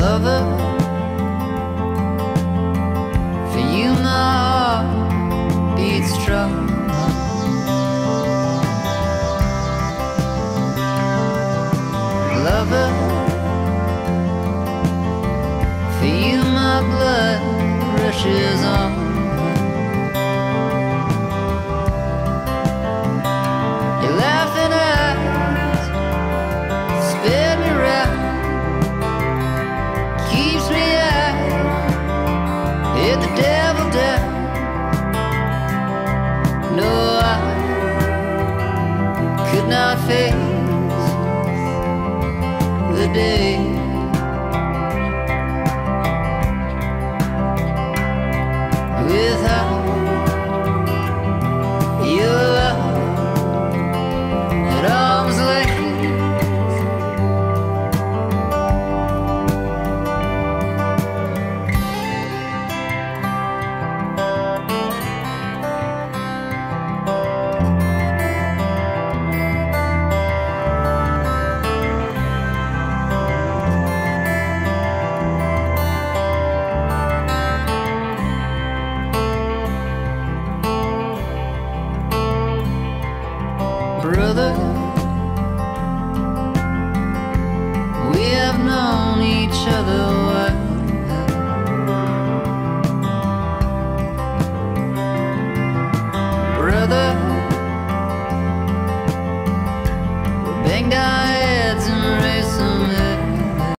lover. For you my heart beats strong Lover. For you my blood rushes on. Not face the day. Without brother. We have known each other well. Brother, we're banged down.